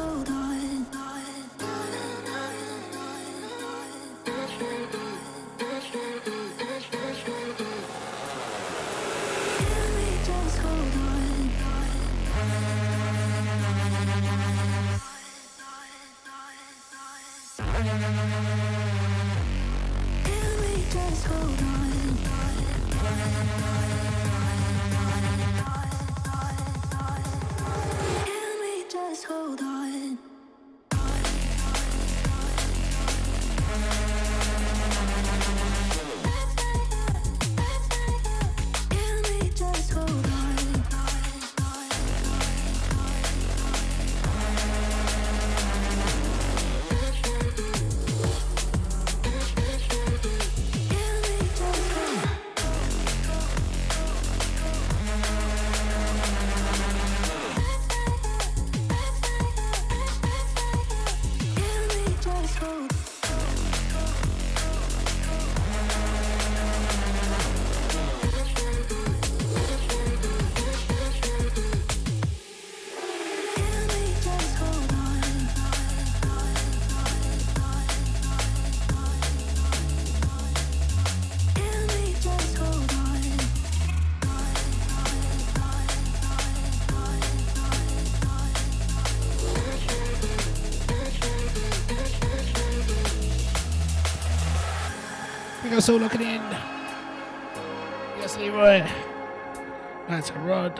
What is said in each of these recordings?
cold also looking in. Yes, Leroy. That's a rod.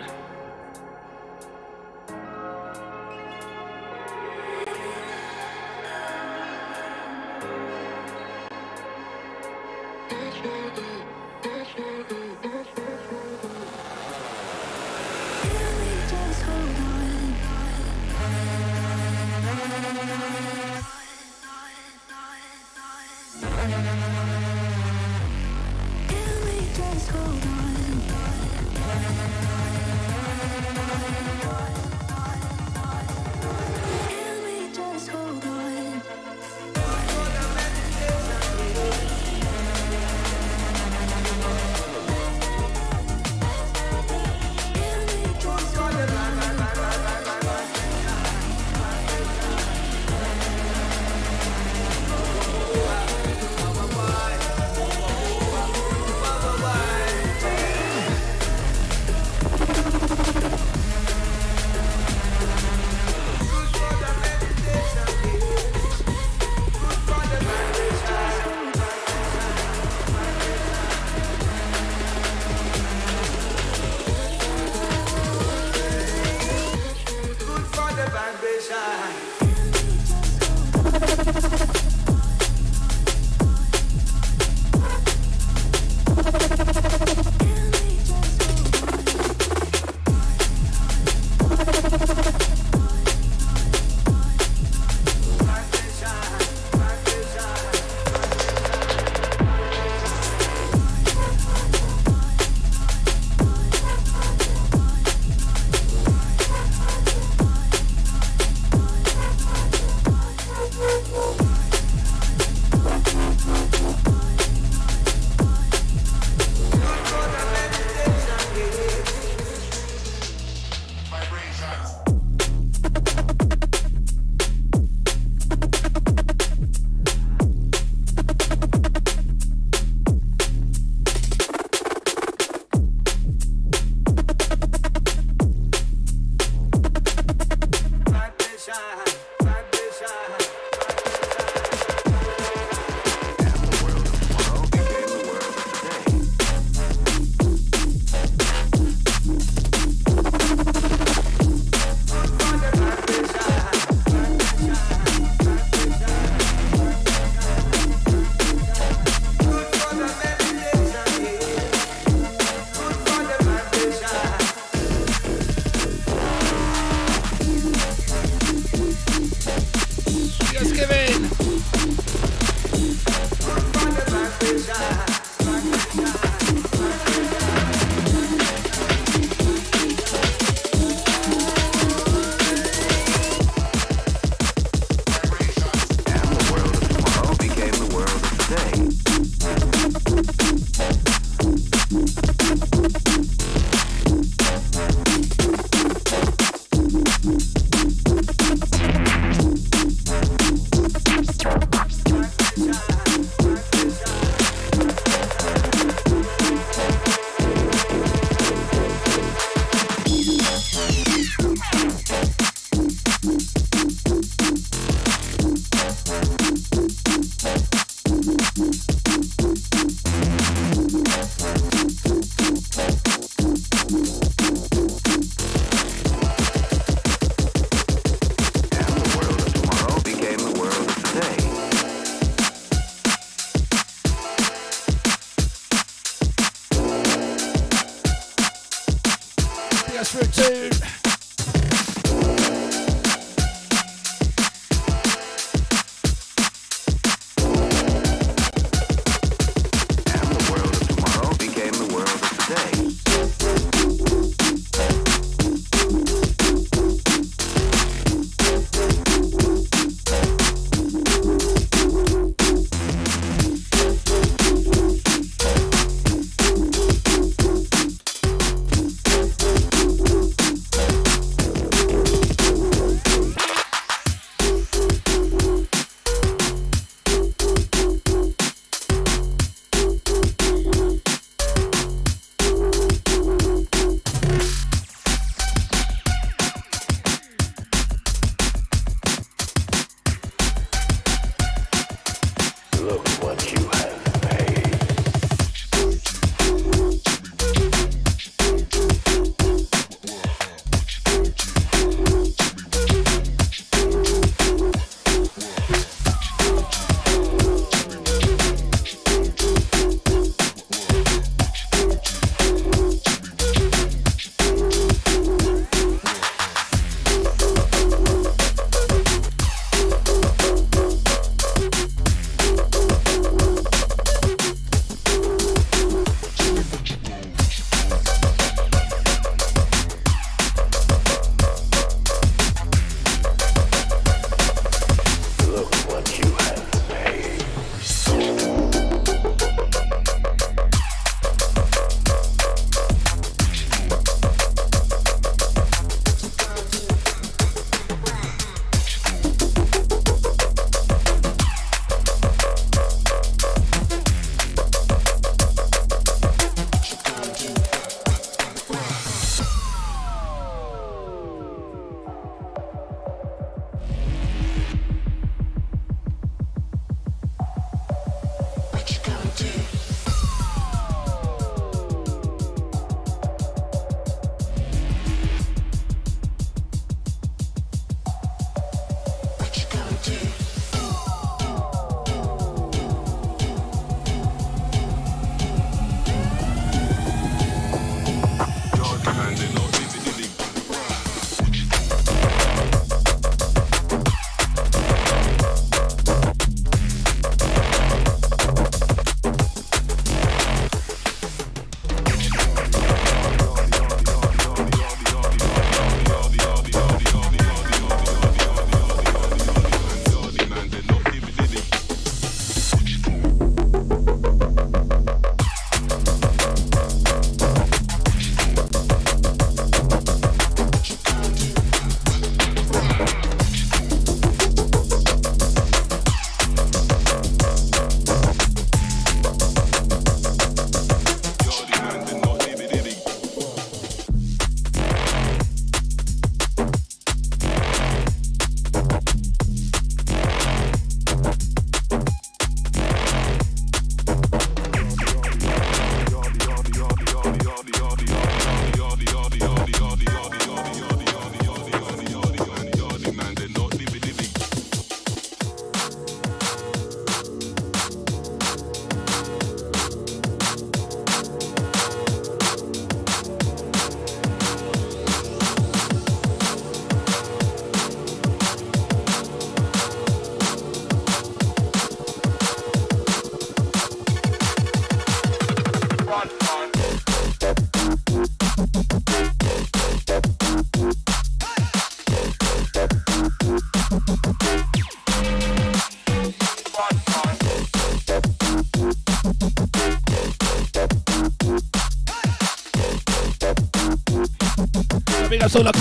sola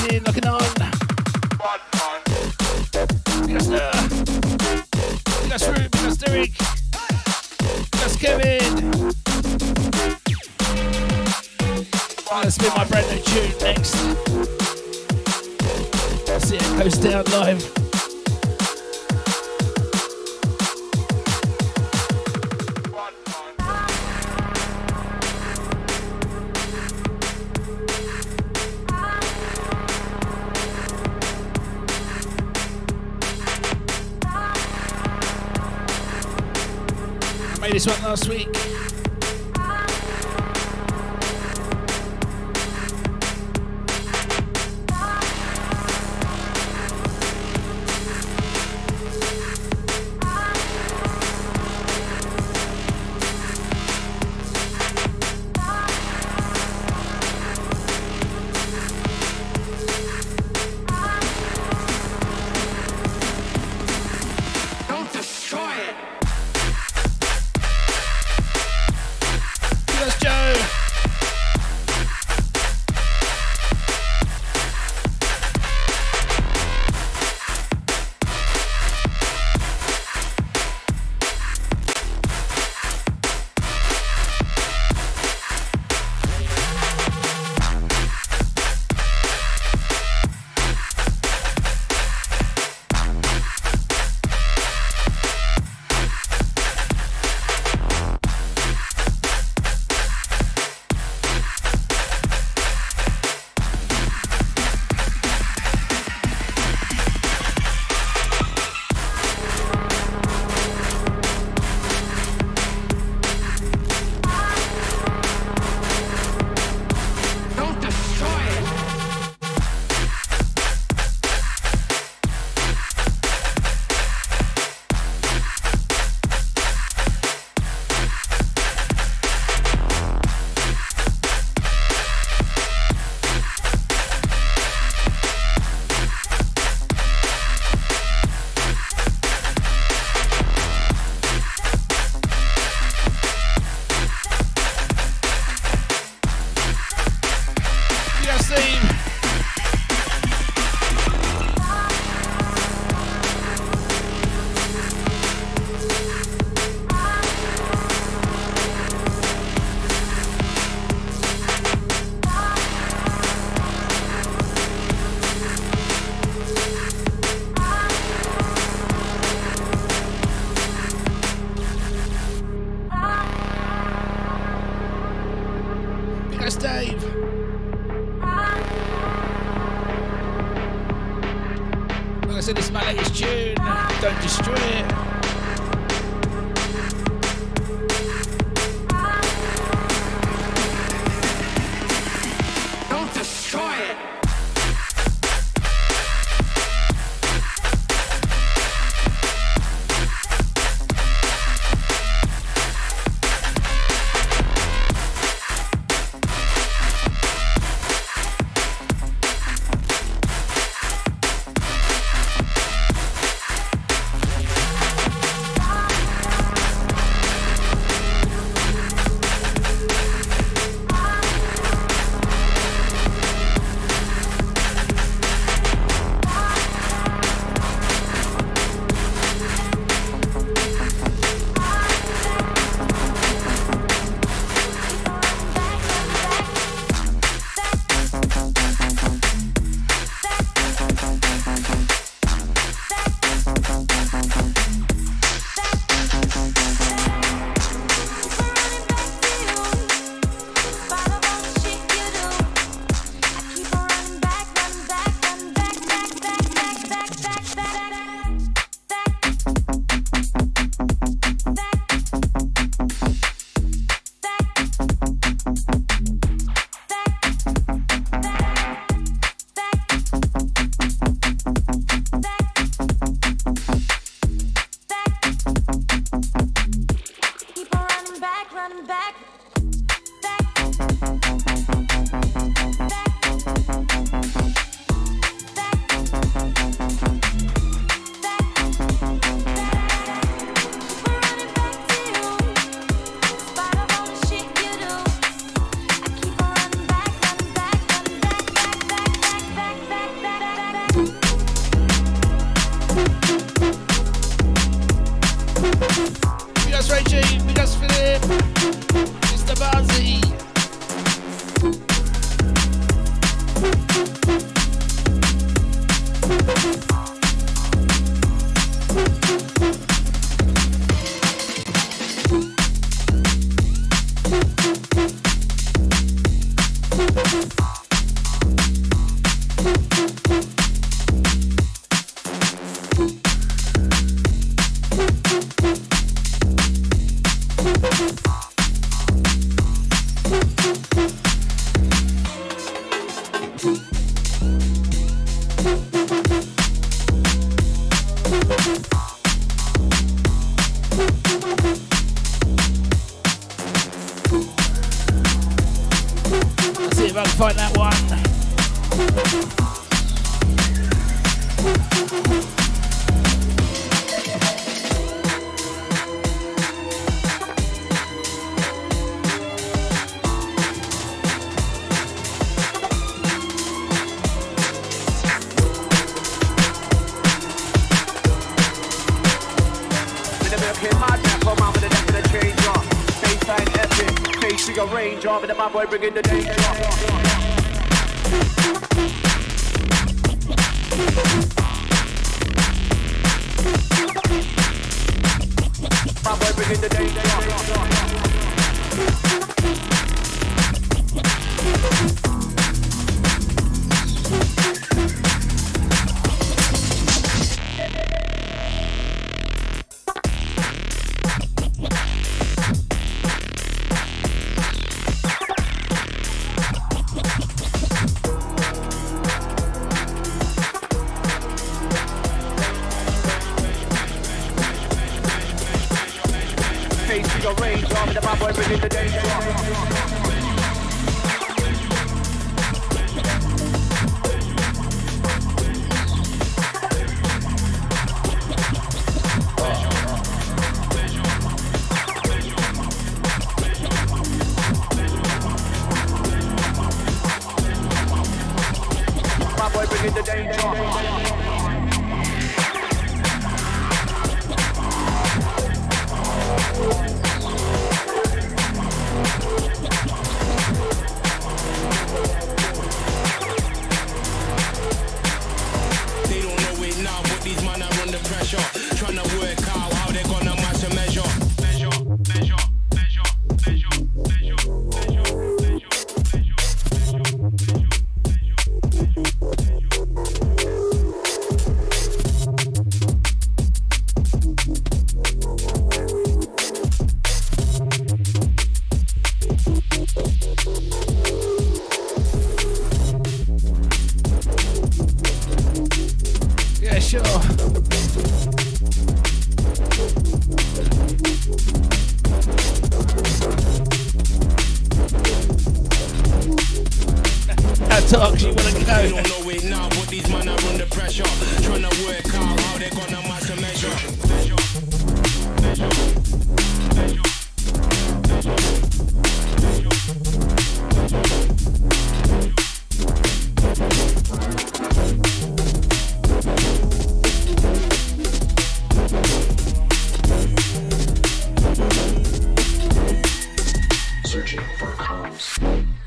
searching for comms.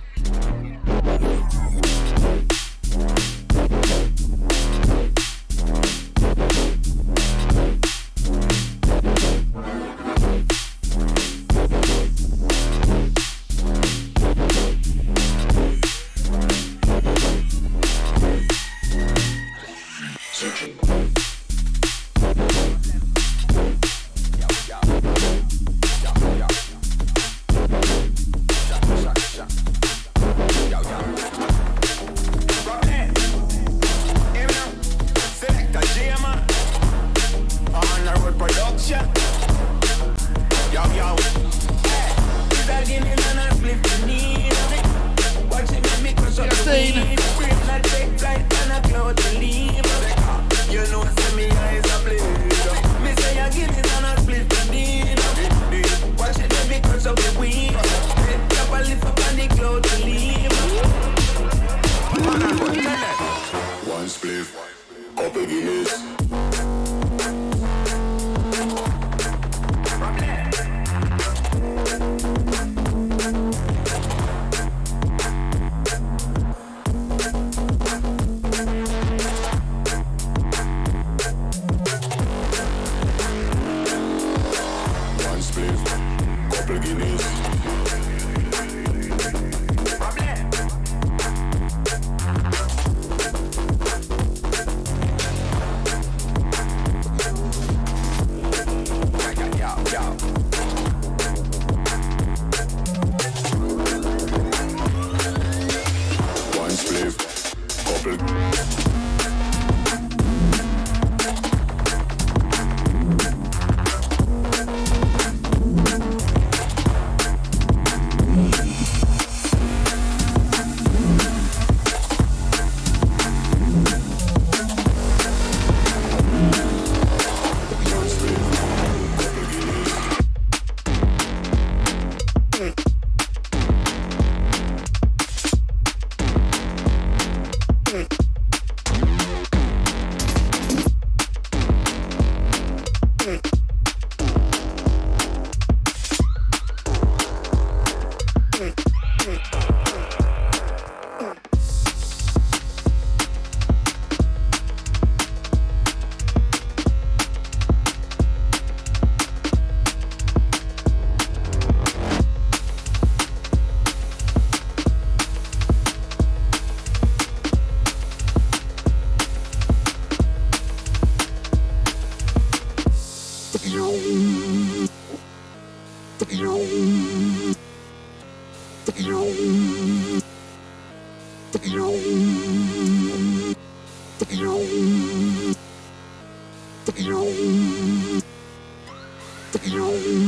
Tchau.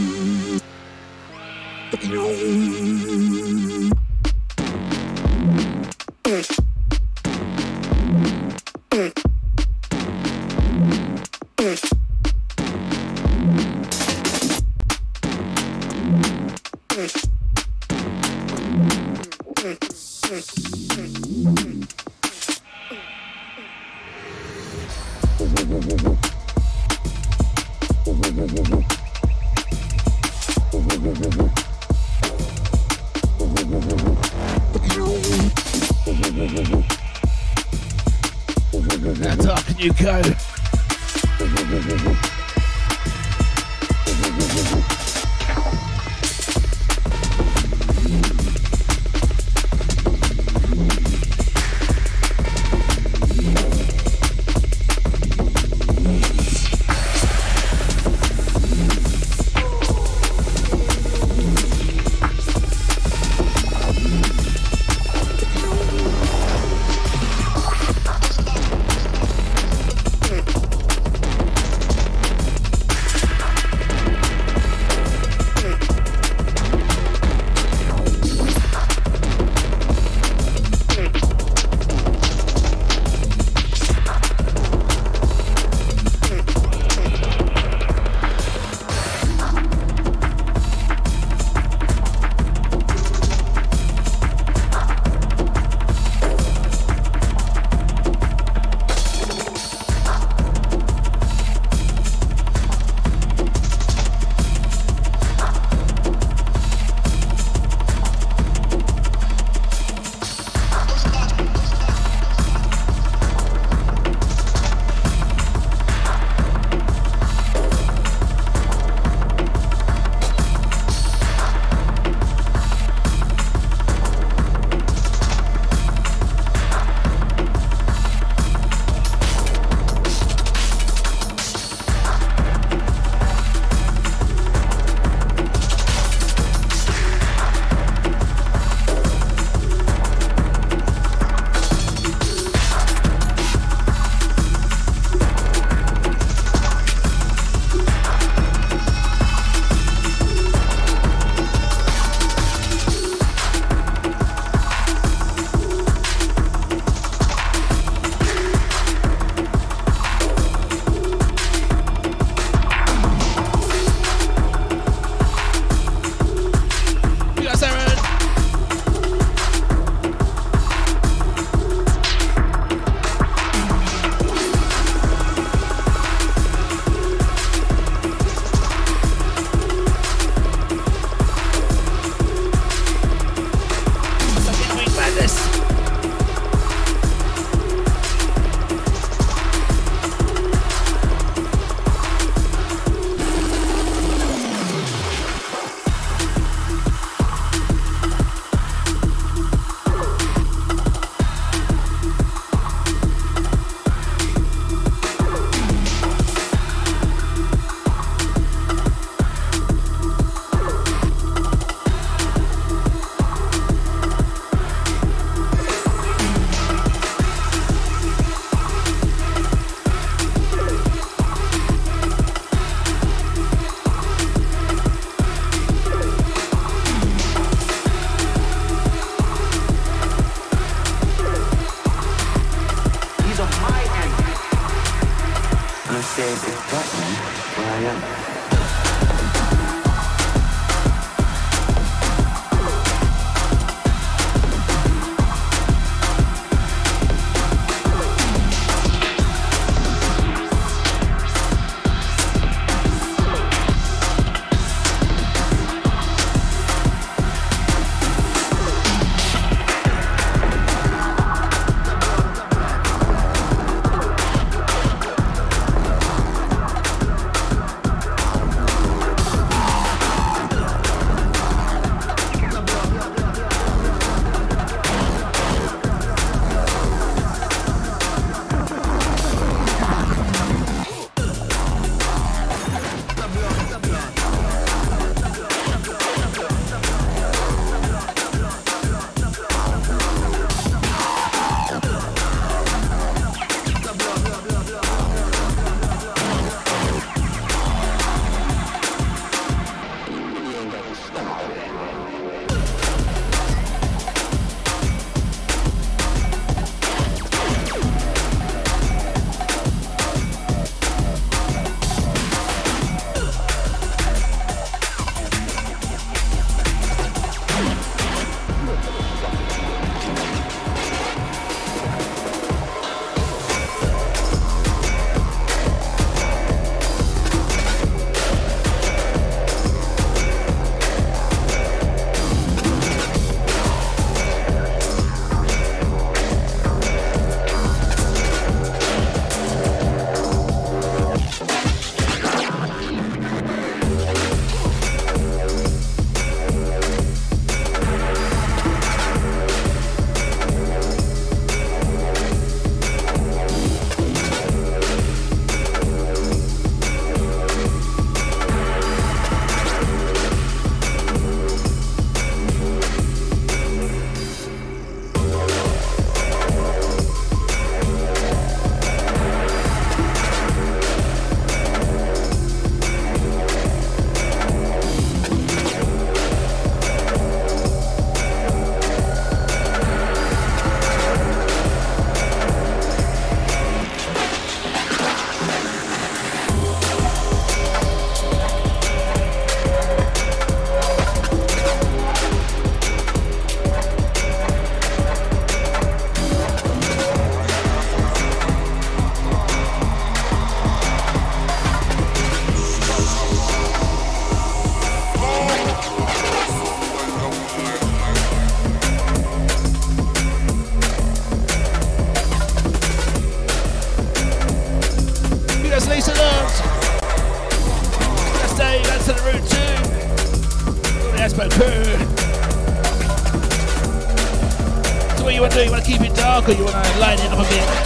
You want to light it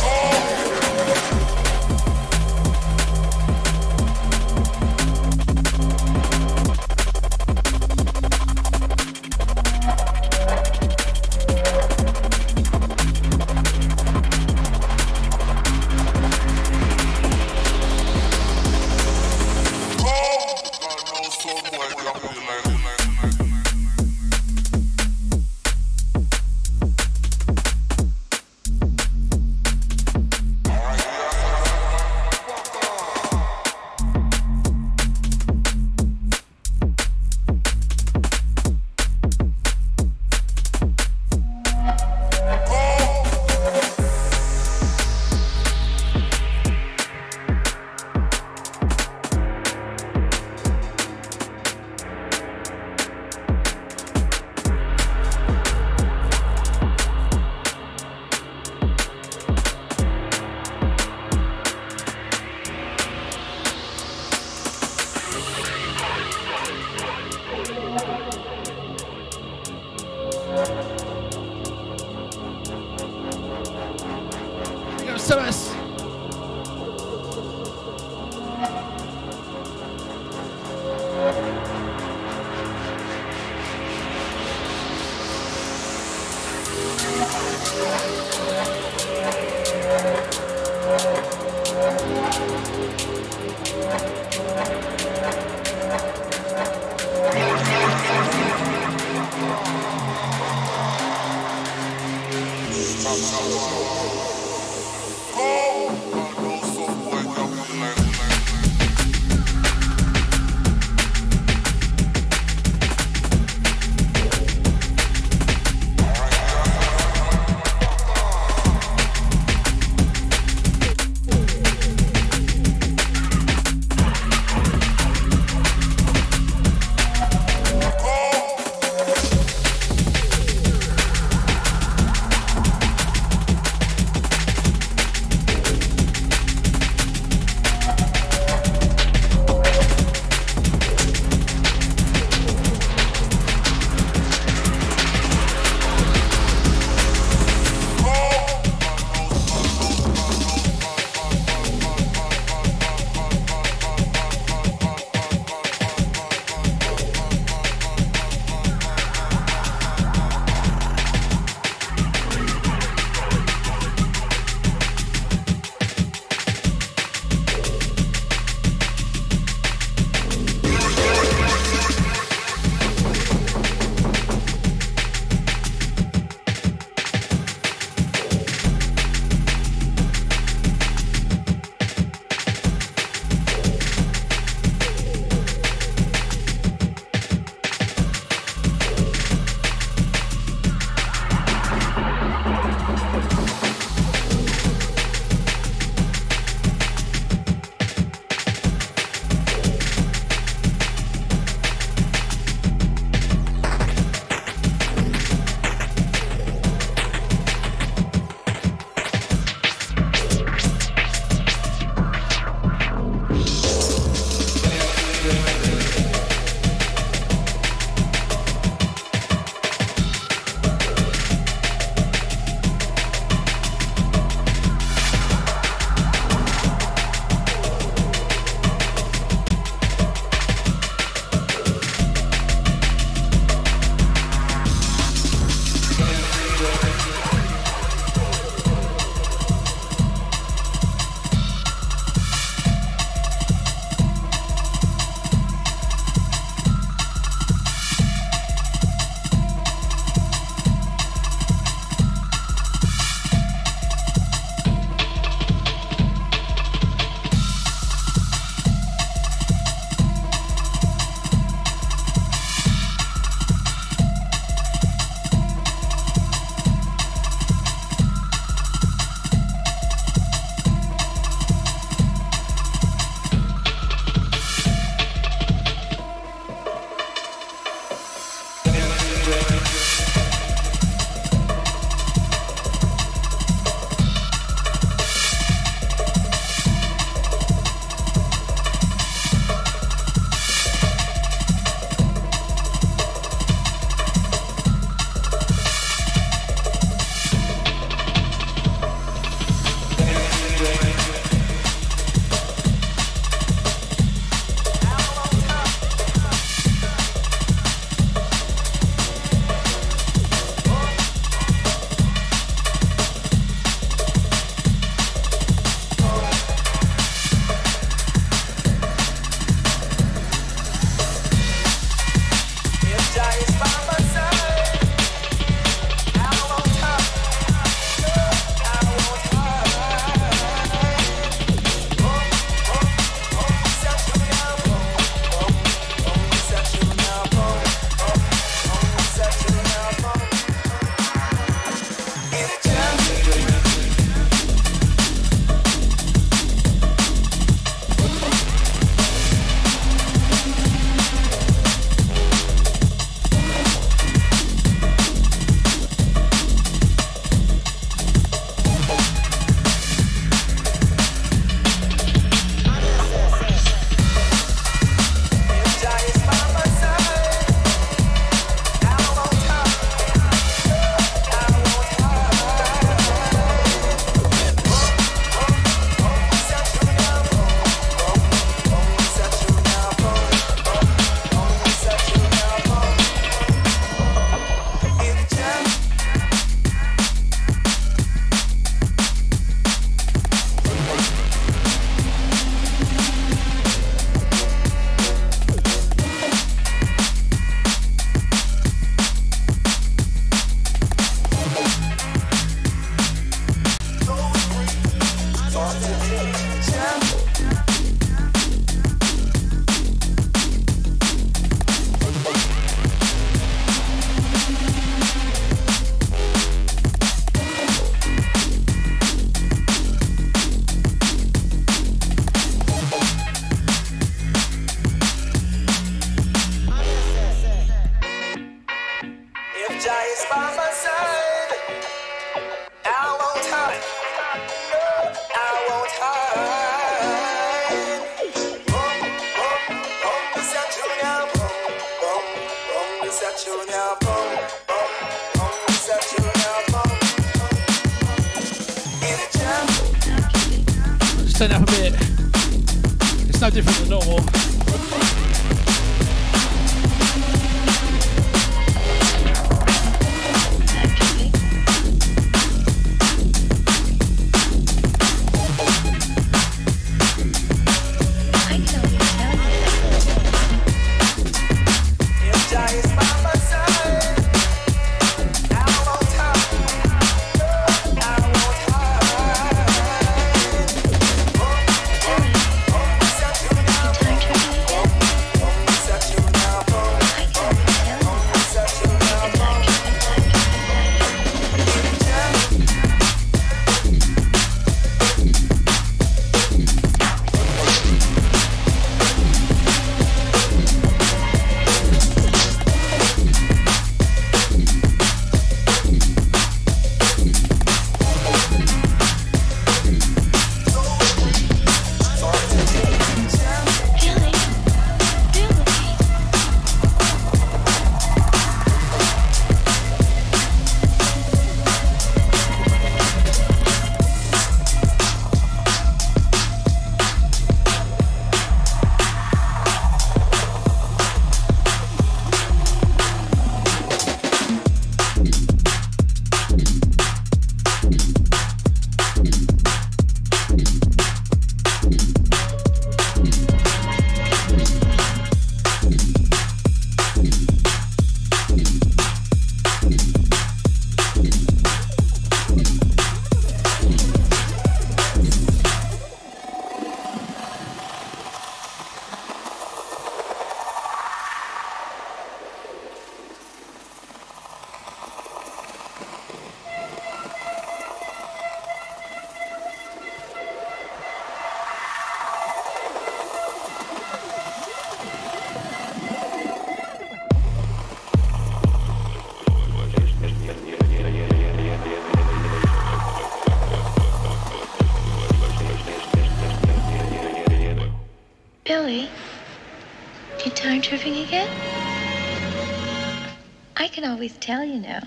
always tell, you know,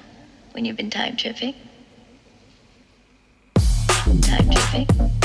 when you've been time tripping. time tripping.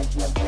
yeah, yeah.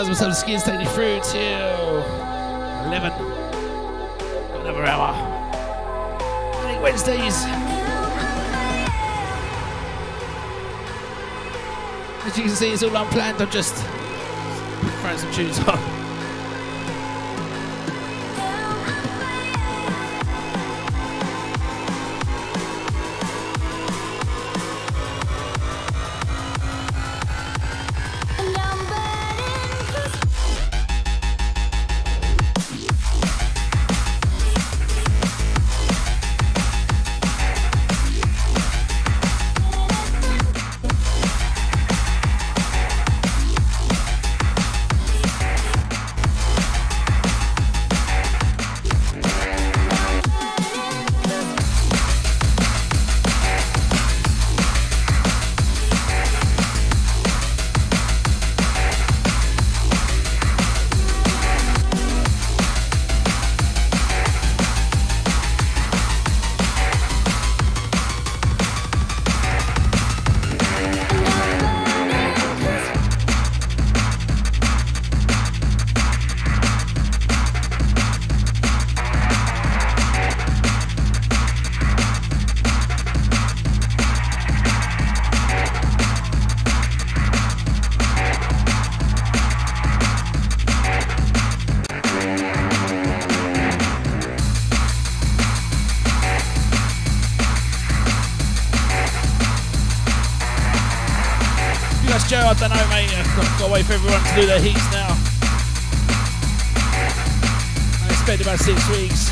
So the Skinz take you through till 11. Another hour. Wednesdays. As you can see, it's all unplanned. I'm just throwing some tunes on. For everyone to do their heats now. I expect about six weeks.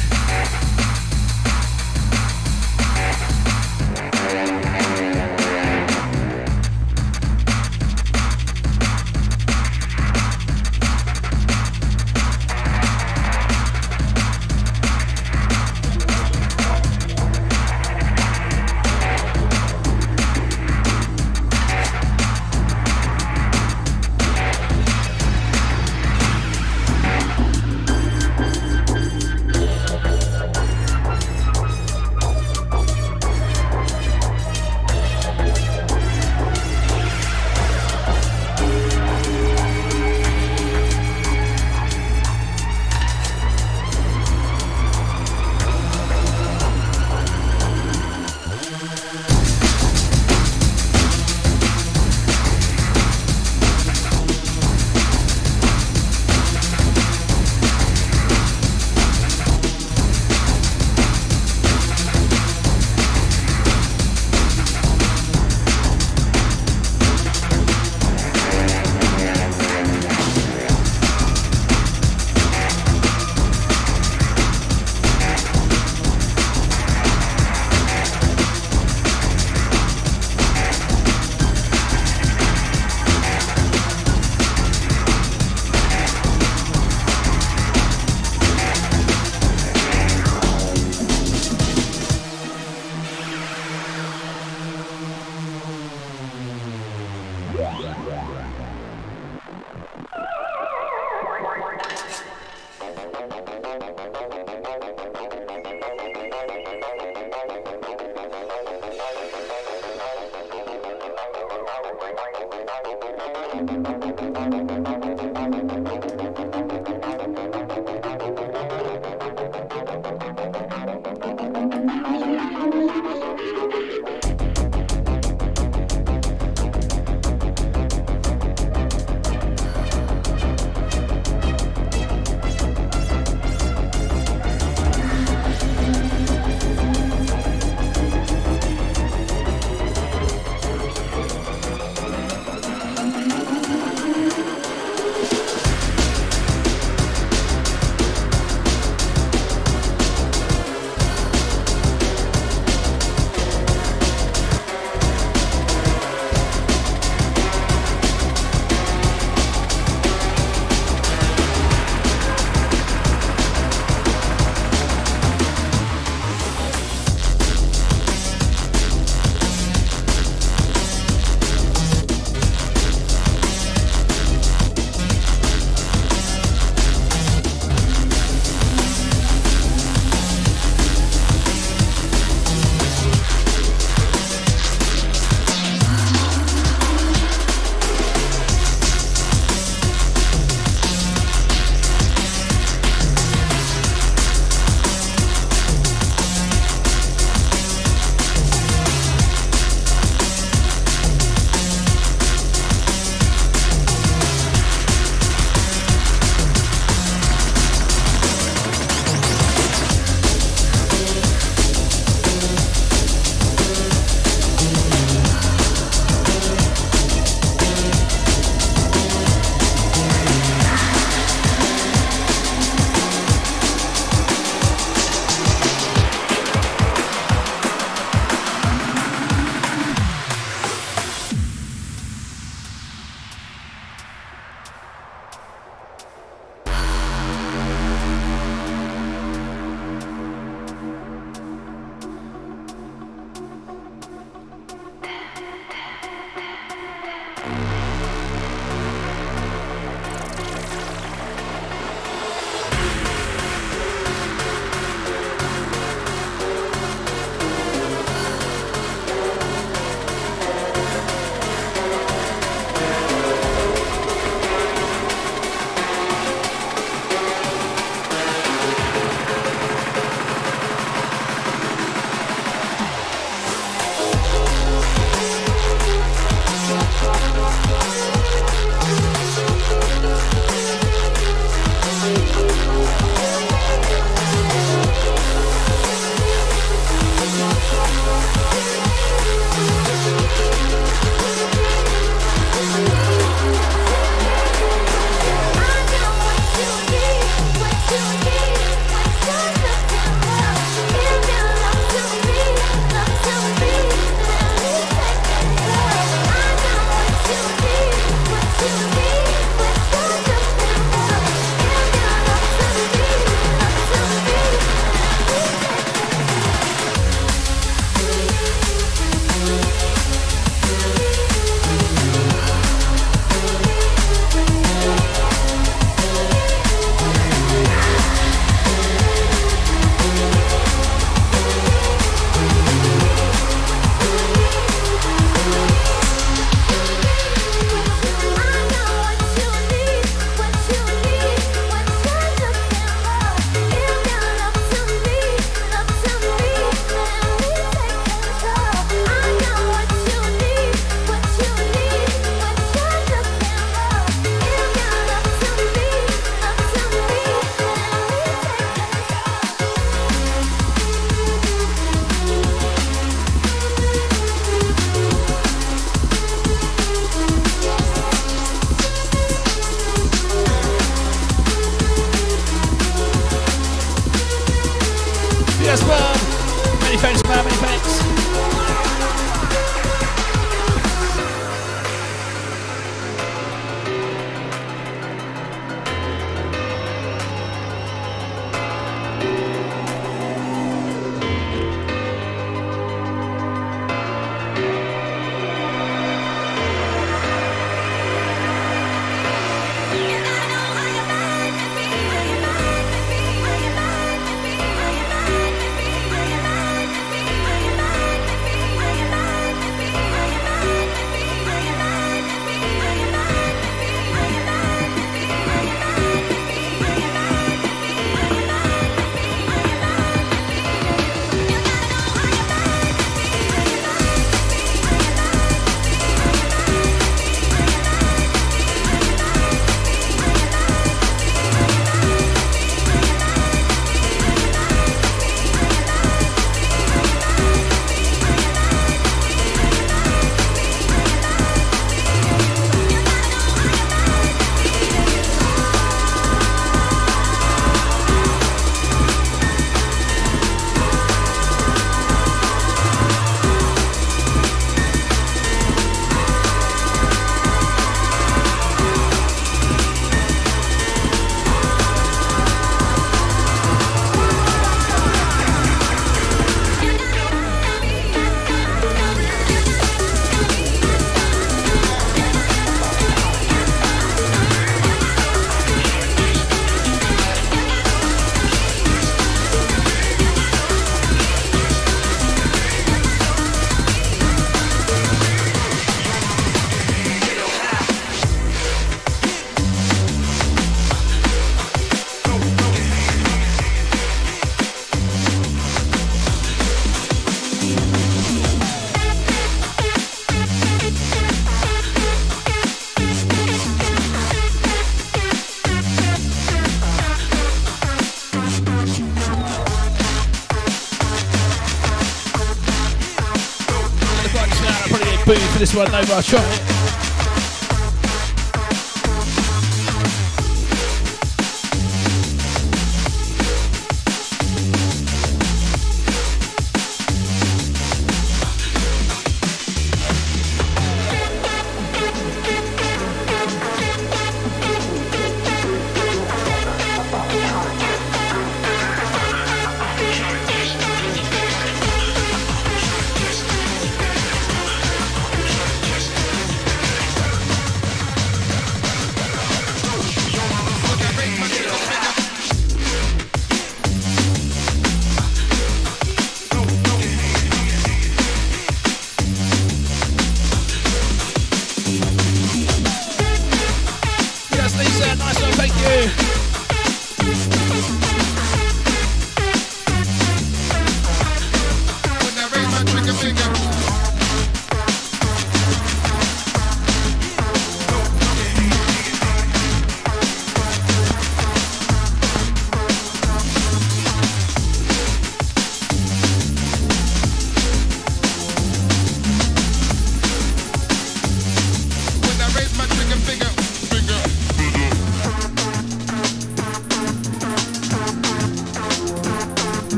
One, Nova. I'll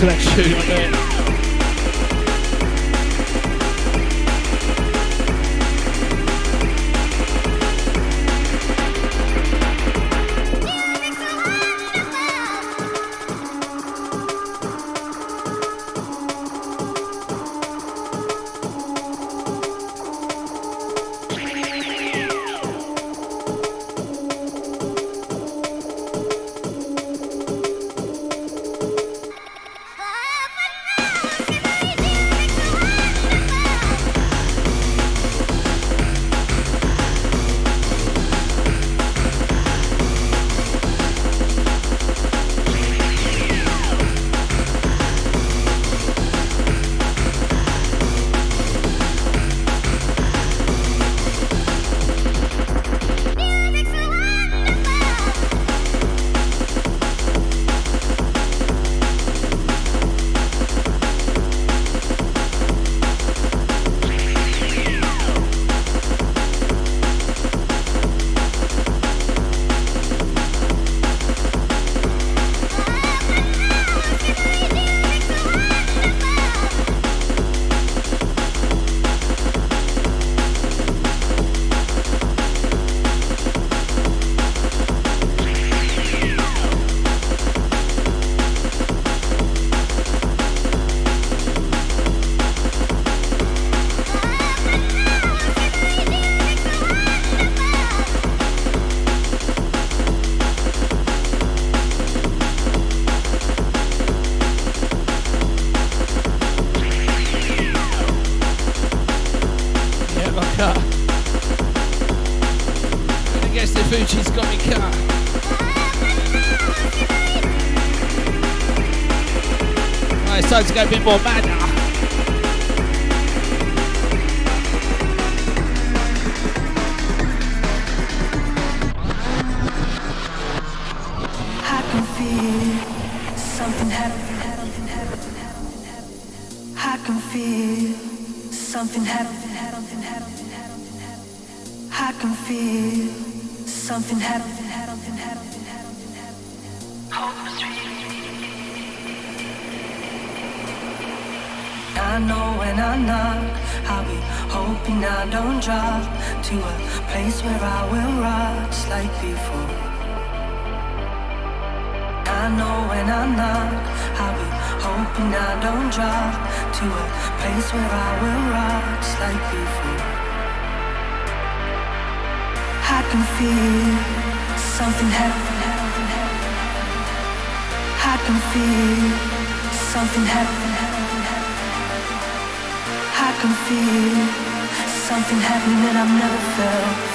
taking a bit go a bit more mad now. I can feel something happening. I can feel something happening. I can feel something happening. I know when I knock, I'll be hoping I don't drop to a place where I will rock like before. I know when I knock, I'll be hoping I don't drop to a place where I will rock like before. I can feel something happen. I can feel something happen can feel something happening that I've never felt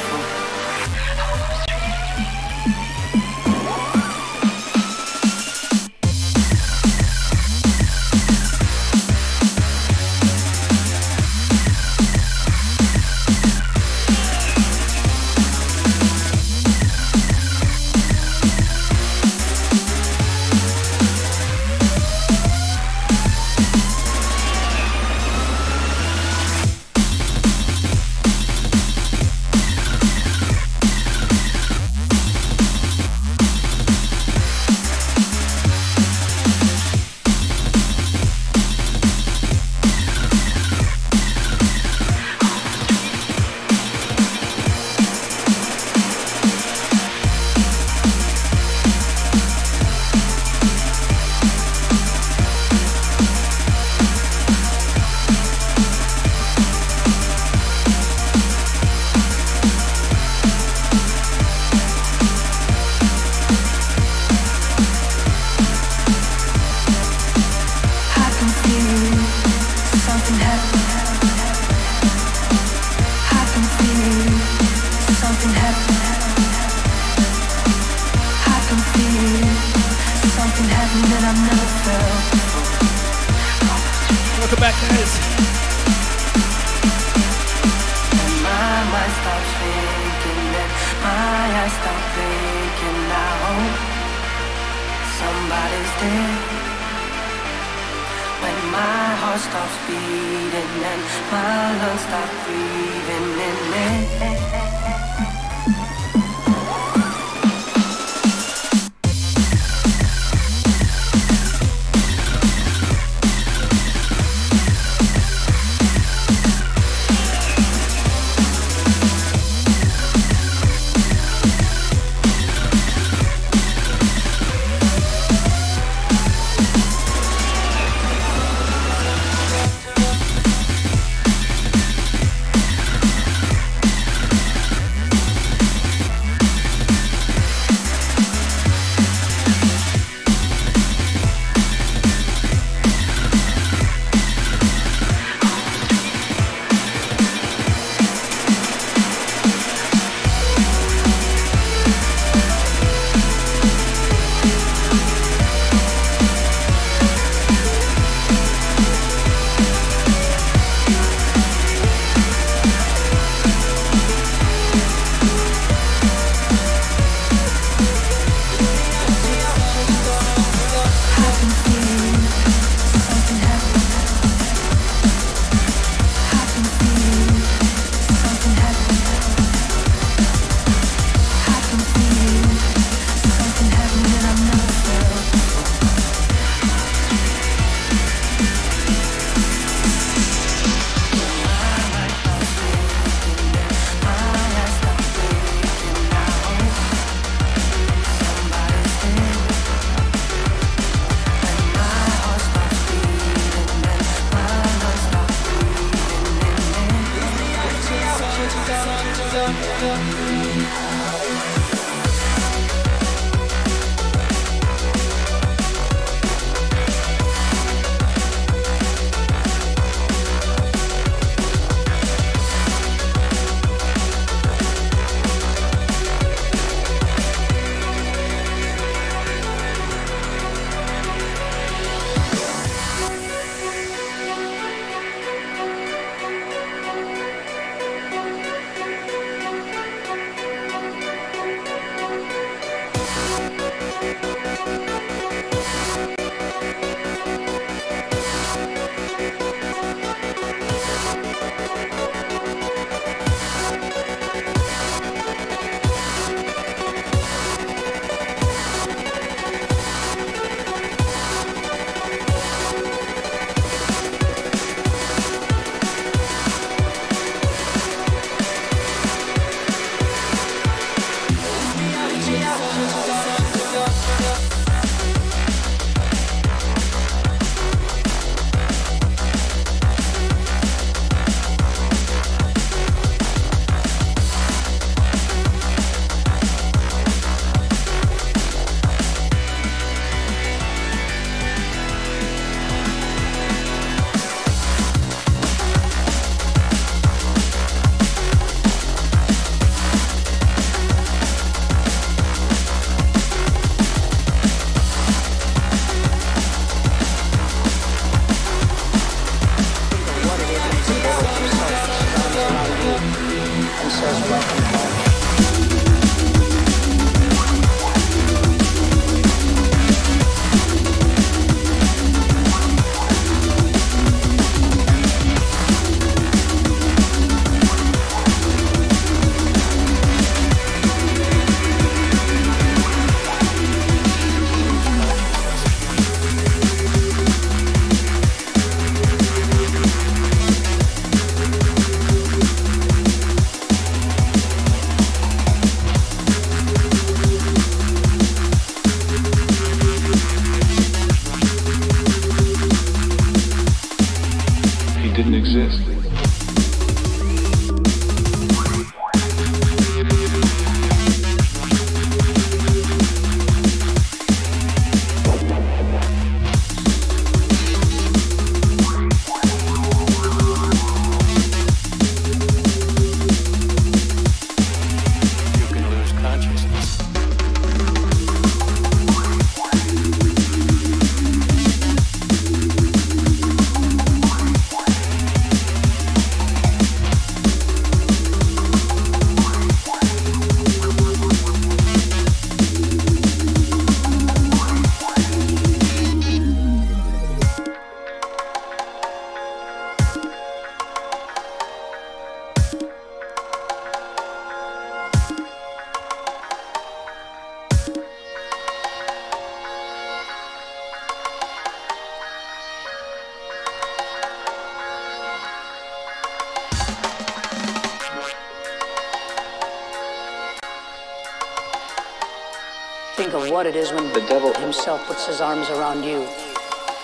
what it is when the devil himself puts his arms around you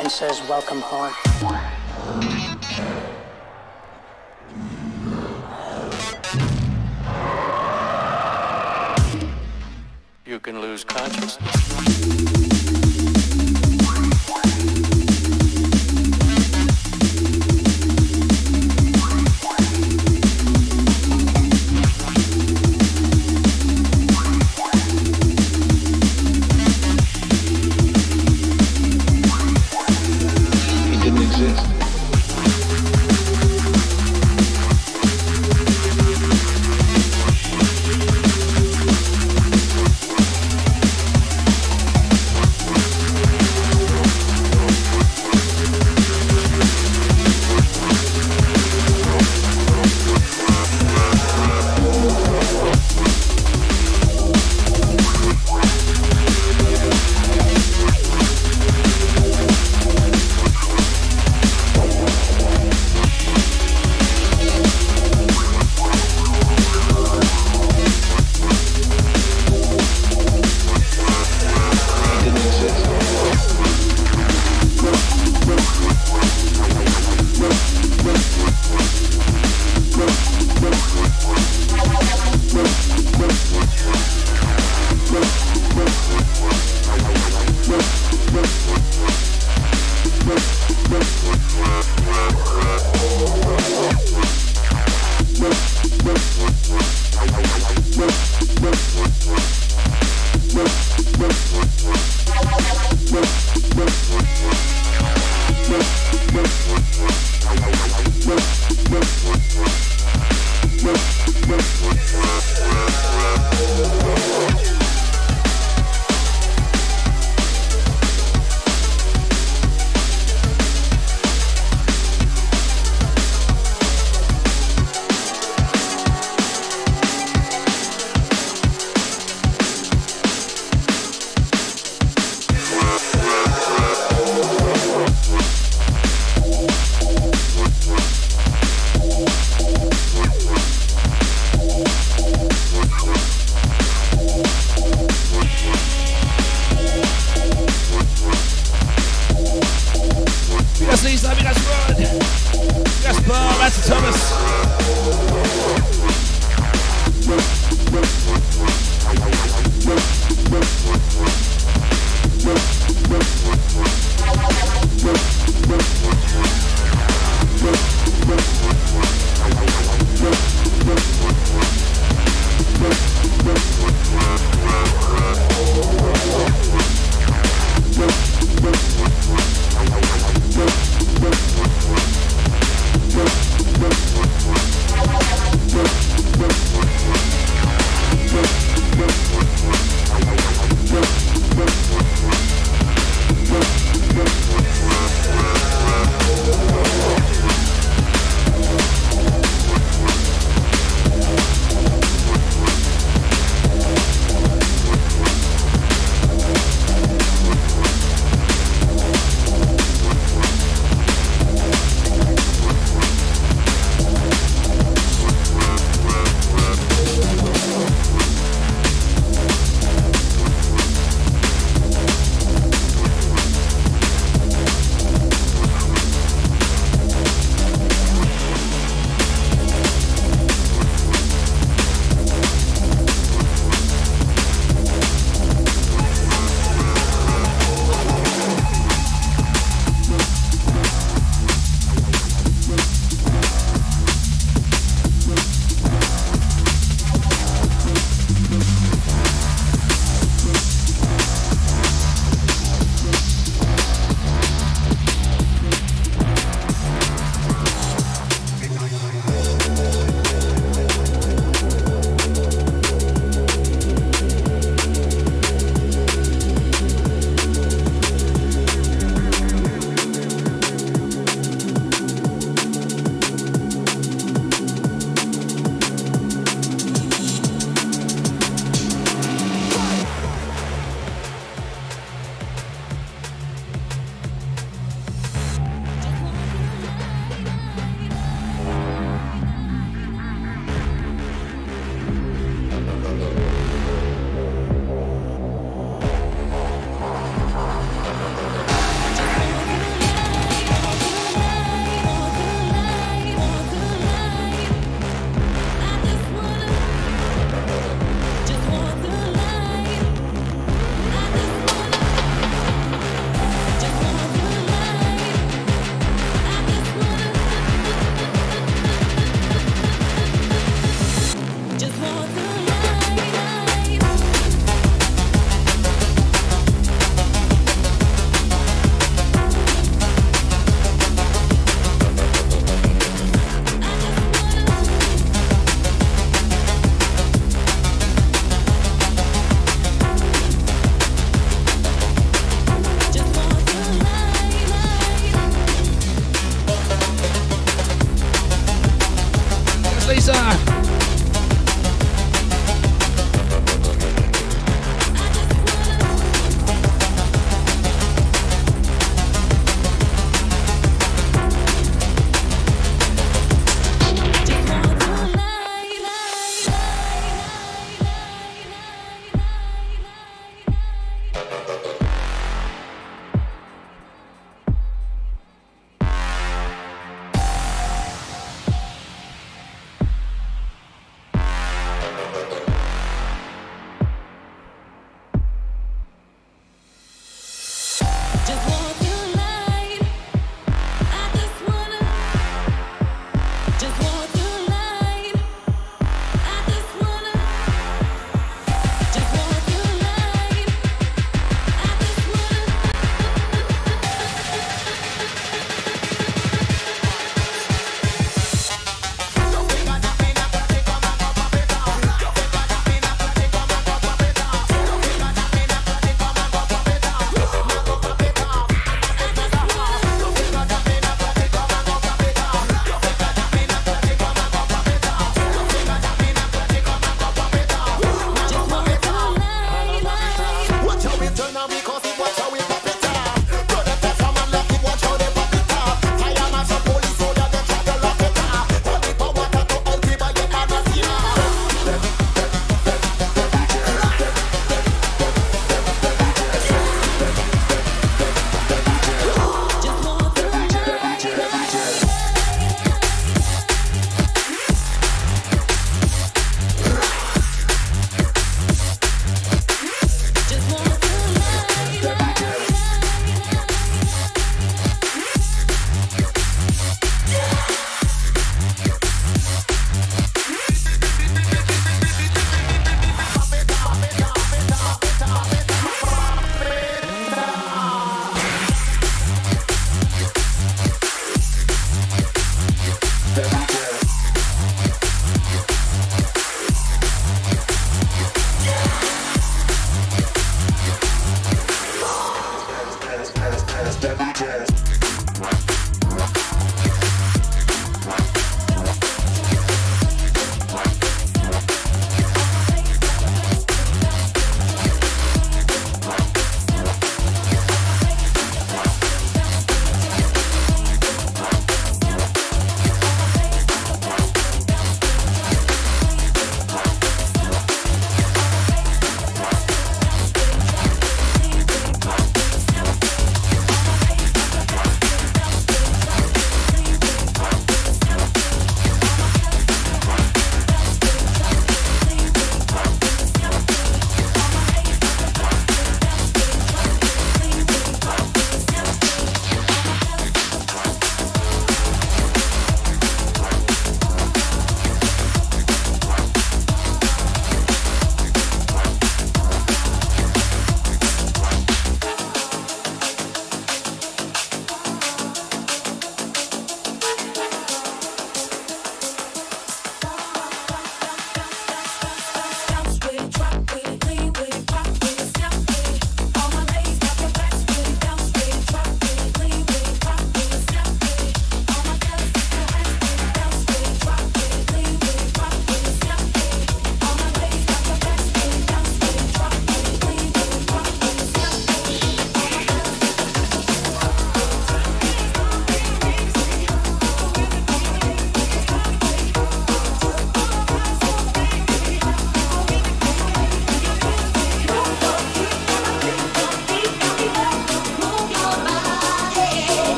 and says, Welcome home. You can lose consciousness.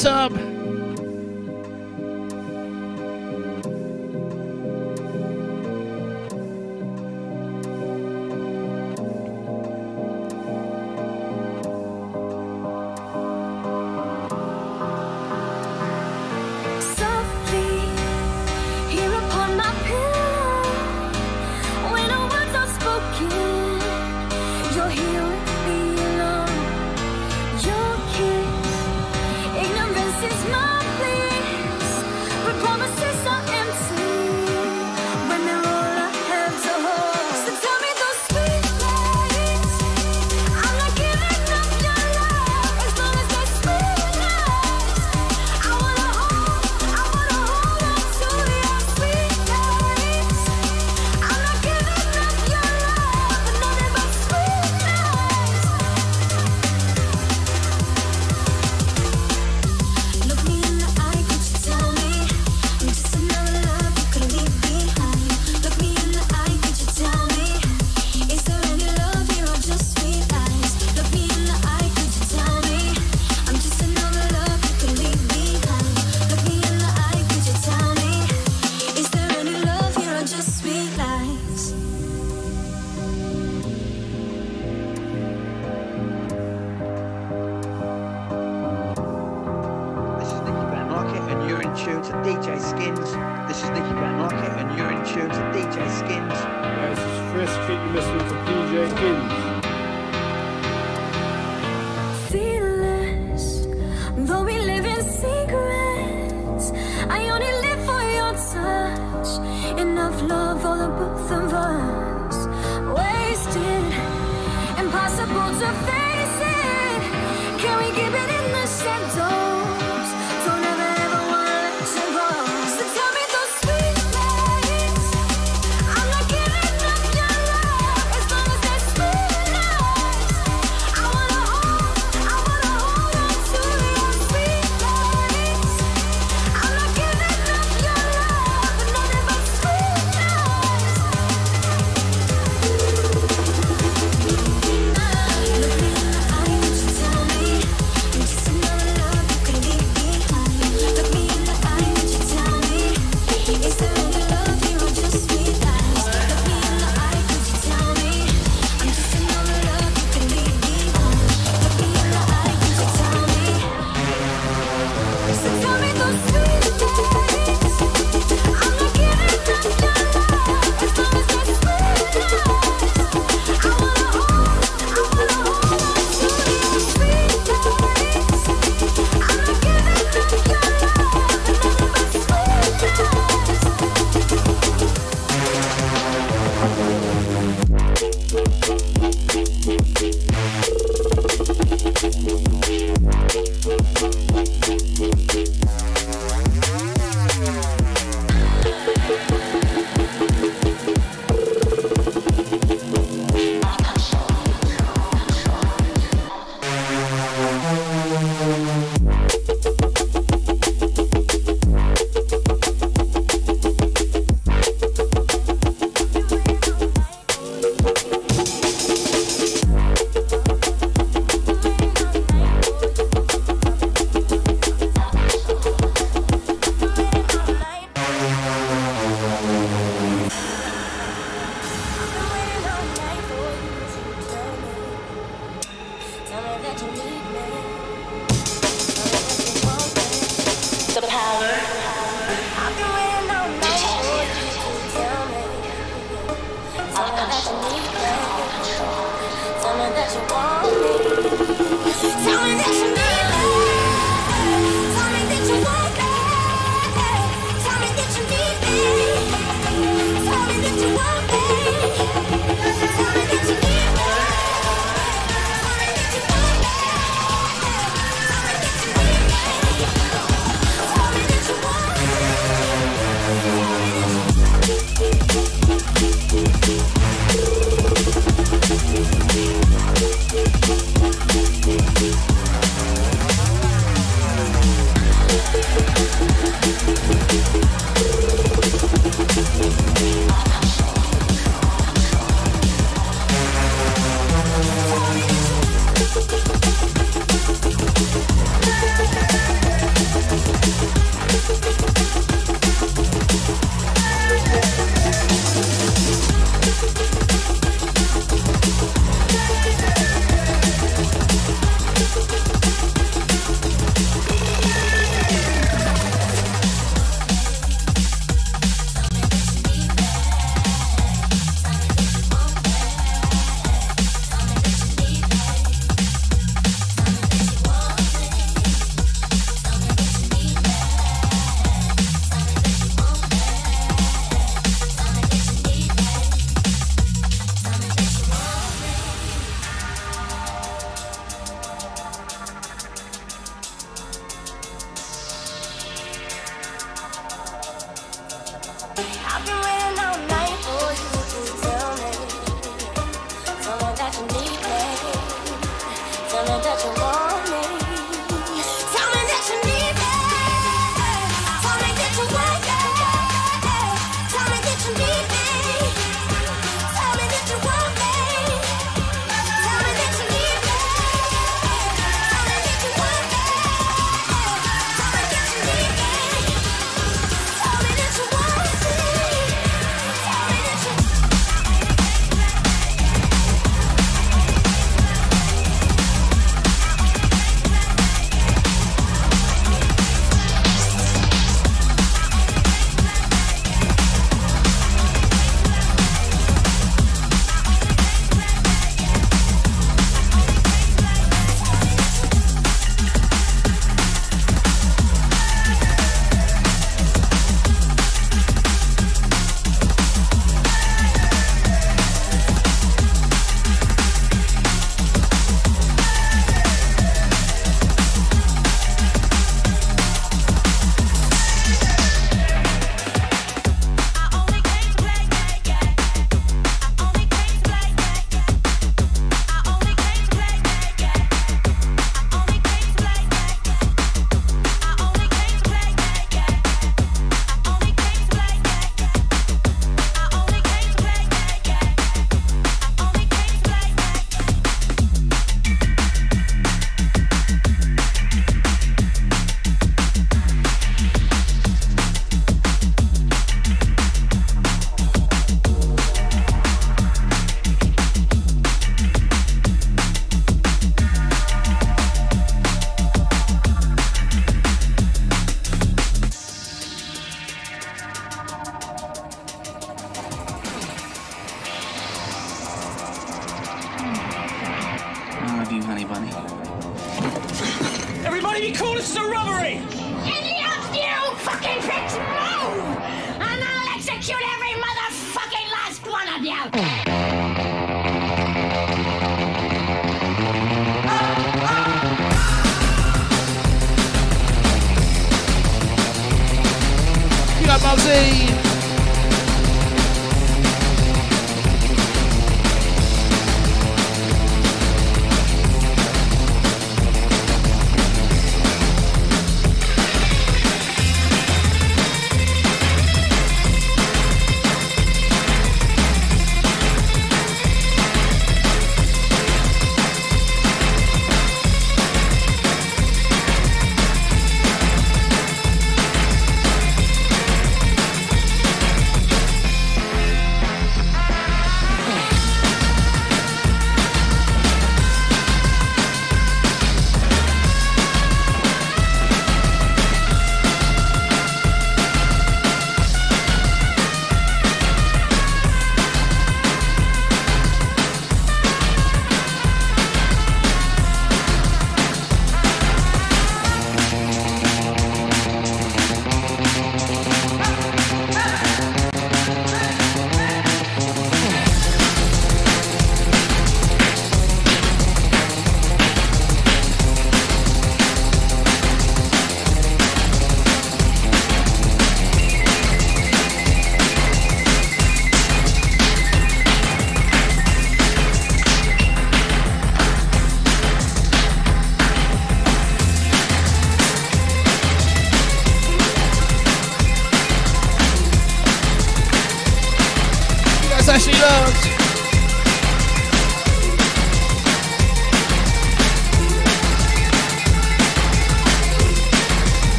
You go